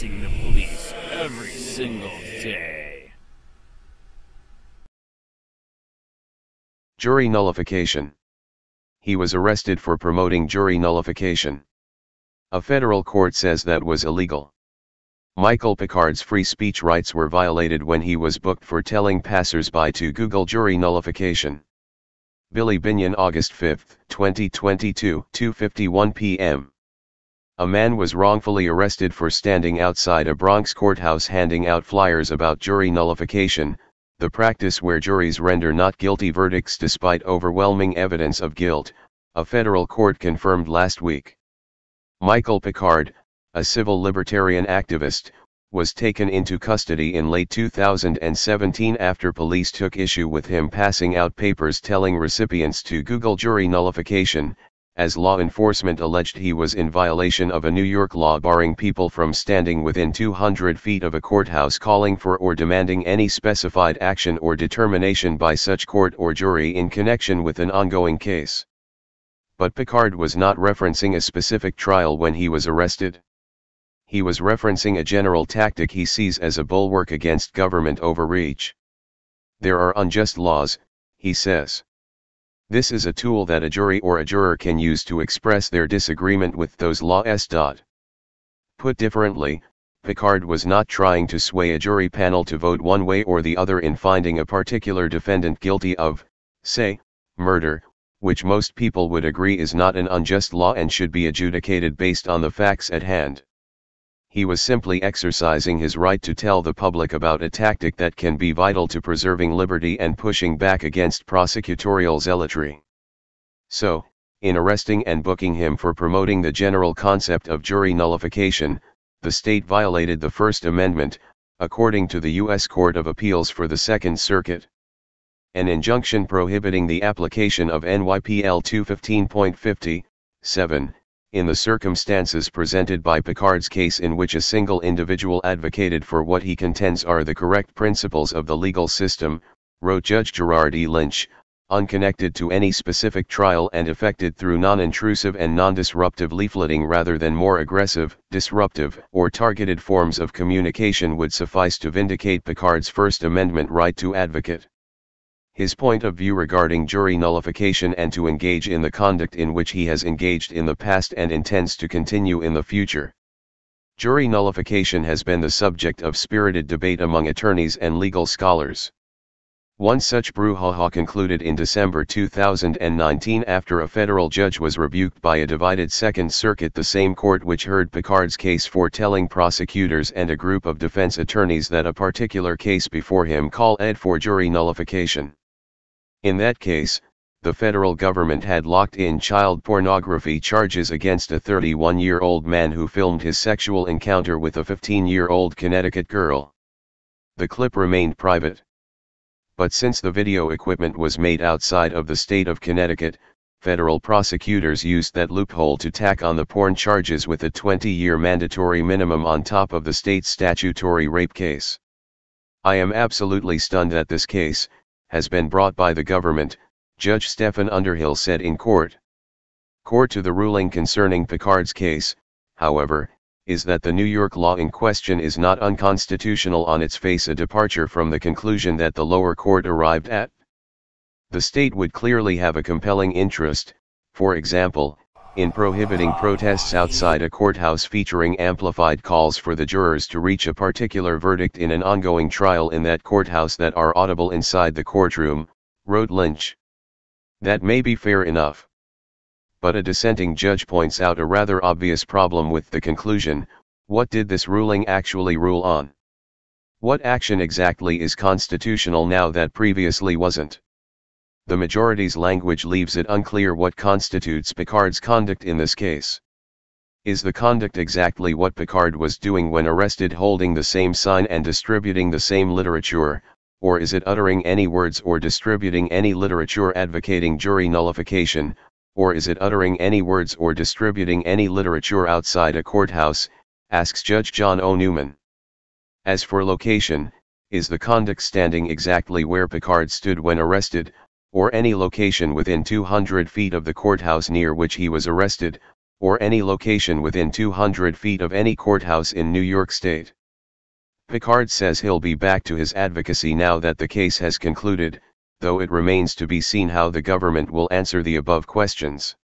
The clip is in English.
facing the police every single day. Jury nullification. He was arrested for promoting jury nullification. A federal court says that was illegal. Michael Picard's free speech rights were violated when he was booked for telling passersby to Google jury nullification. Billy Binion August 5, 2022 2.51 p.m. A man was wrongfully arrested for standing outside a Bronx courthouse handing out flyers about jury nullification, the practice where juries render not guilty verdicts despite overwhelming evidence of guilt, a federal court confirmed last week. Michael Picard, a civil libertarian activist, was taken into custody in late 2017 after police took issue with him passing out papers telling recipients to Google jury nullification, as law enforcement alleged he was in violation of a New York law barring people from standing within 200 feet of a courthouse calling for or demanding any specified action or determination by such court or jury in connection with an ongoing case. But Picard was not referencing a specific trial when he was arrested he was referencing a general tactic he sees as a bulwark against government overreach. There are unjust laws, he says. This is a tool that a jury or a juror can use to express their disagreement with those laws. Put differently, Picard was not trying to sway a jury panel to vote one way or the other in finding a particular defendant guilty of, say, murder, which most people would agree is not an unjust law and should be adjudicated based on the facts at hand he was simply exercising his right to tell the public about a tactic that can be vital to preserving liberty and pushing back against prosecutorial zealotry. So, in arresting and booking him for promoting the general concept of jury nullification, the state violated the First Amendment, according to the U.S. Court of Appeals for the Second Circuit. An injunction prohibiting the application of NYPL 215.50, 7, in the circumstances presented by Picard's case in which a single individual advocated for what he contends are the correct principles of the legal system, wrote Judge Gerard E. Lynch, unconnected to any specific trial and effected through non-intrusive and non-disruptive leafleting rather than more aggressive, disruptive, or targeted forms of communication would suffice to vindicate Picard's First Amendment right to advocate his point of view regarding jury nullification and to engage in the conduct in which he has engaged in the past and intends to continue in the future. Jury nullification has been the subject of spirited debate among attorneys and legal scholars. One such brouhaha concluded in December 2019 after a federal judge was rebuked by a divided Second Circuit the same court which heard Picard's case for telling prosecutors and a group of defense attorneys that a particular case before him called for jury nullification. In that case, the federal government had locked in child pornography charges against a 31-year-old man who filmed his sexual encounter with a 15-year-old Connecticut girl. The clip remained private. But since the video equipment was made outside of the state of Connecticut, federal prosecutors used that loophole to tack on the porn charges with a 20-year mandatory minimum on top of the state's statutory rape case. I am absolutely stunned at this case, has been brought by the government, Judge Stefan Underhill said in court. Core to the ruling concerning Picard's case, however, is that the New York law in question is not unconstitutional on its face a departure from the conclusion that the lower court arrived at. The state would clearly have a compelling interest, for example, in prohibiting protests outside a courthouse featuring amplified calls for the jurors to reach a particular verdict in an ongoing trial in that courthouse that are audible inside the courtroom, wrote Lynch. That may be fair enough. But a dissenting judge points out a rather obvious problem with the conclusion, what did this ruling actually rule on? What action exactly is constitutional now that previously wasn't? The majority's language leaves it unclear what constitutes Picard's conduct in this case. Is the conduct exactly what Picard was doing when arrested holding the same sign and distributing the same literature, or is it uttering any words or distributing any literature advocating jury nullification, or is it uttering any words or distributing any literature outside a courthouse, asks Judge Jon O. Newman. As for location, is the conduct standing exactly where Picard stood when arrested, or any location within 200 feet of the courthouse near which he was arrested, or any location within 200 feet of any courthouse in New York State. Picard says he'll be back to his advocacy now that the case has concluded, though it remains to be seen how the government will answer the above questions.